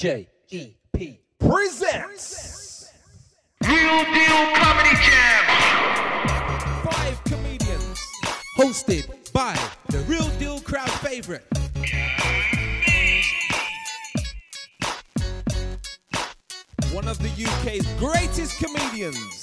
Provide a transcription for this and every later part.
J E P. presents Real Deal Comedy Jam. five comedians hosted by the real deal crowd favorite. One of the UK's greatest comedians.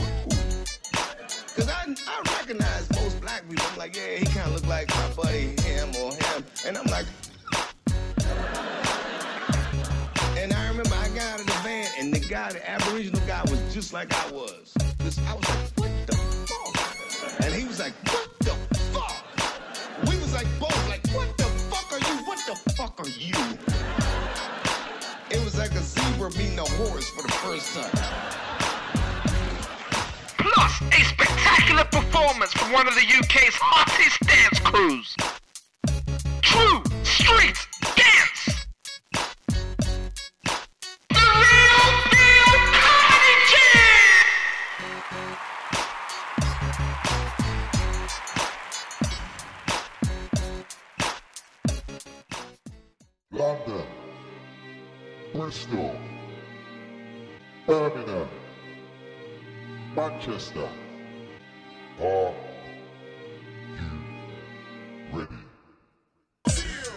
because I, I recognize most black people. I'm like, yeah, he kind of look like my buddy, him or him. And I'm like, and I remember I got out of the van, and the guy, the Aboriginal guy, was just like I was. This, I was like, what the fuck? And he was like, what the fuck? We was like both like, what the fuck are you? What the fuck are you? It was like a zebra meeting a horse for the first time. Plus, a performance from one of the UK's hottest dance crews. True Street Dance. The Real Deal Comedy Jam. London, Bristol, Birmingham, Manchester. Are you ready?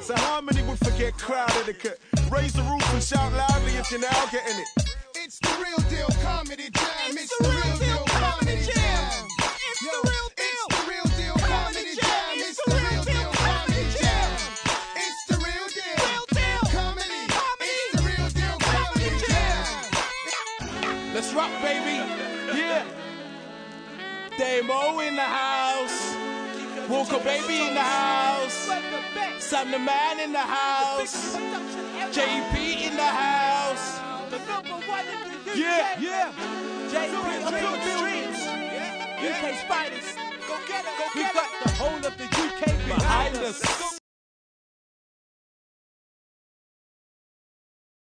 So harmony would forget crowd etiquette. Raise the roof and shout loudly if you're now getting it. It's the real deal comedy jam. It's, the, real deal comedy jam. It's the real deal. It's the real deal comedy jam. It's the real deal comedy jam. It's the real deal. Real deal comedy. It's the real deal comedy jam. Let's rock, baby. Yeah. Damo in the house. Walker baby in the house. Sam the man in the house. JP in the house. Yeah, yeah. JP, on the streets. UK Spiders. Go get it, go We got the whole of